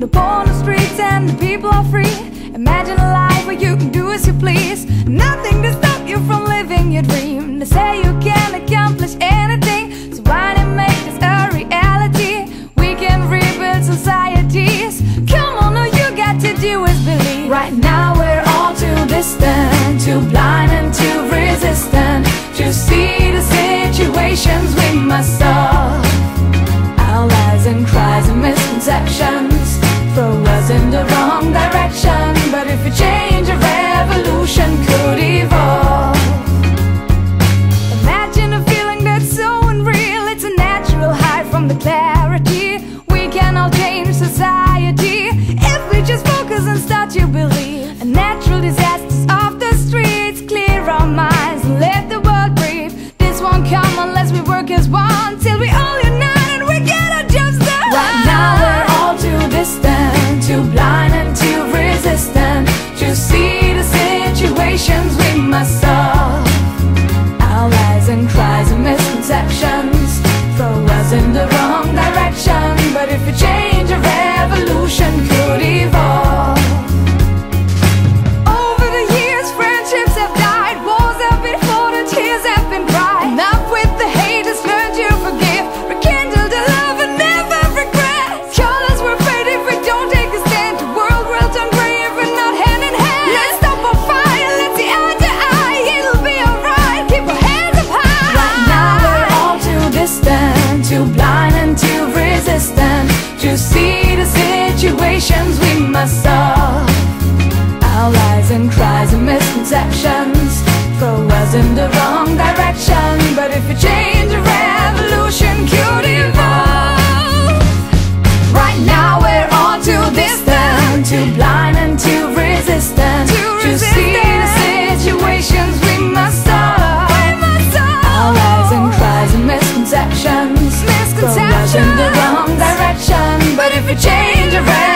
No porn the streets and the people are free. Imagine a life where you can do as you please. Nothing to stop you from living your dream. They say you can accomplish anything, so why not make this a reality? We can rebuild societies. Come on, all you got to do is believe. Right now we're all too distant, too blind and too resistant to see the situations we must solve. Our lies and cries and misconceptions in the wrong direction. But if we change, a revolution could evolve. Imagine a feeling that's so unreal. It's a natural high from the clarity. We can all change society if we just focus and start to believe. A natural disasters off the streets, clear our minds and let the world breathe. This won't come unless solutions Go us in the wrong direction. But if you change the revolution could evolve Right now we're all too distant Too blind and too resistant too To resistant. see the situations we must solve Our lies and cries and misconceptions, misconceptions. Go us in the wrong direction. But if you change the